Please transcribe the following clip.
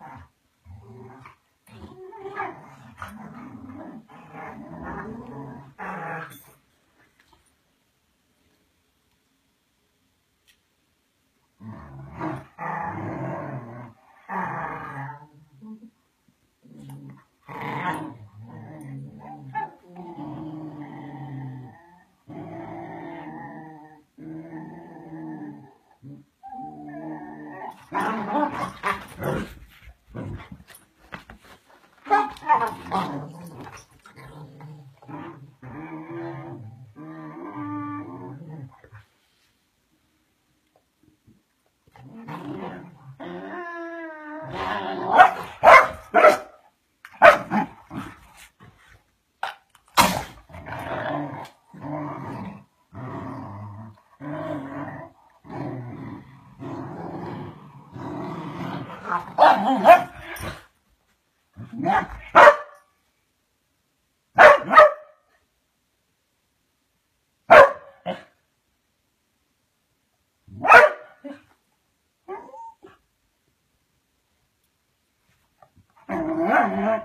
Ah. Yeah. 干什么